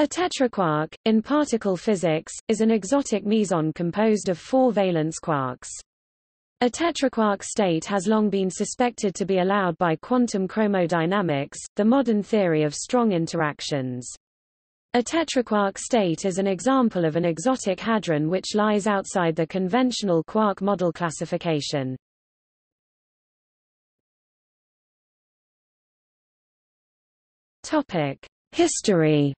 A tetraquark, in particle physics, is an exotic meson composed of four valence quarks. A tetraquark state has long been suspected to be allowed by quantum chromodynamics, the modern theory of strong interactions. A tetraquark state is an example of an exotic hadron which lies outside the conventional quark model classification. History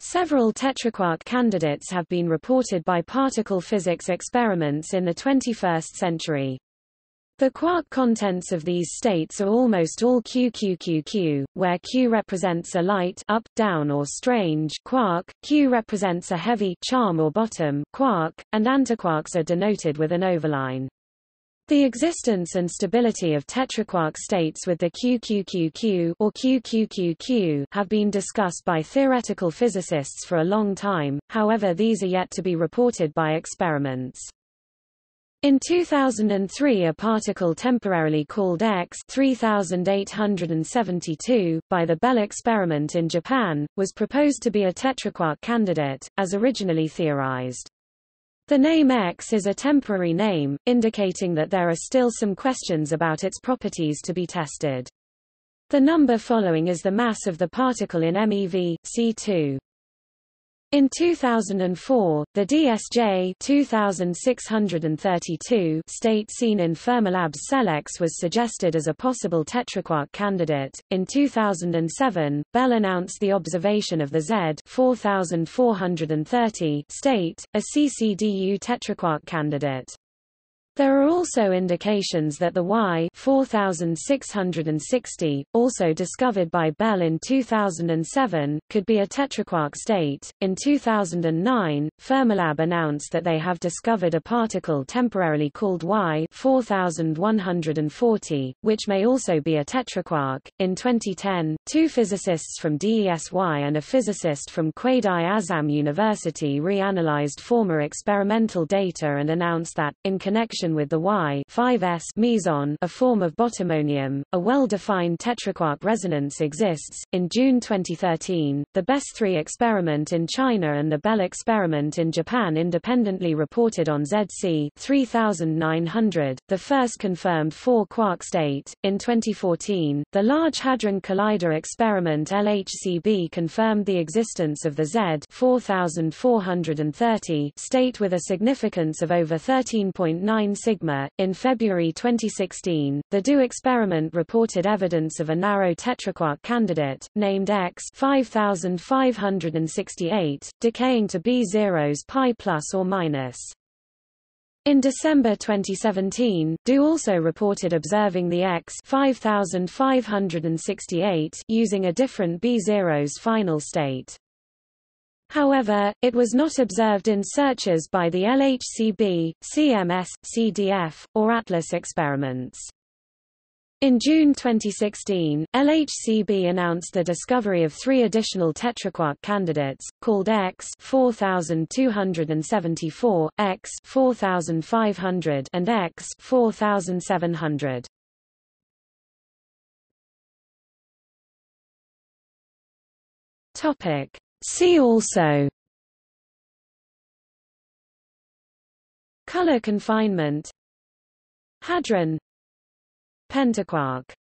Several tetraquark candidates have been reported by particle physics experiments in the 21st century. The quark contents of these states are almost all QQQQ, where Q represents a light up, down or strange quark, Q represents a heavy charm or bottom quark, and antiquarks are denoted with an overline. The existence and stability of tetraquark states with the QQQQ or QQQQ have been discussed by theoretical physicists for a long time, however these are yet to be reported by experiments. In 2003 a particle temporarily called X 3872, by the Belle experiment in Japan, was proposed to be a tetraquark candidate, as originally theorized. The name X is a temporary name, indicating that there are still some questions about its properties to be tested. The number following is the mass of the particle in MeV, C2. In 2004, the DSJ 2632 state seen in Fermilab's SELEX was suggested as a possible tetraquark candidate. In 2007, Belle announced the observation of the Z 4430 state, a CCDU tetraquark candidate. There are also indications that the Y 4660, also discovered by Belle in 2007, could be a tetraquark state. In 2009, Fermilab announced that they have discovered a particle temporarily called Y 4140, which may also be a tetraquark. In 2010, two physicists from DESY and a physicist from Quaid-i-Azam University reanalyzed former experimental data and announced that, in connection with the Y5s meson, a form of bottomonium, a well-defined tetraquark resonance exists. In June 2013, the BESIII experiment in China and the Belle experiment in Japan independently reported on ZC 3900, the first confirmed four-quark state. In 2014, the Large Hadron Collider experiment LHCb confirmed the existence of the Z 4430 state with a significance of over 13.9 sigma. In February 2016, the DO experiment reported evidence of a narrow tetraquark candidate, named X 5568, decaying to B0's pi plus or minus. In December 2017, DO also reported observing the X 5568 using a different B0's final state. However, it was not observed in searches by the LHCb, CMS, CDF, or ATLAS experiments. In June 2016, LHCb announced the discovery of three additional tetraquark candidates, called X 4274, X 4500 and X 4700. Topic: See also. Color confinement. Hadron. Pentaquark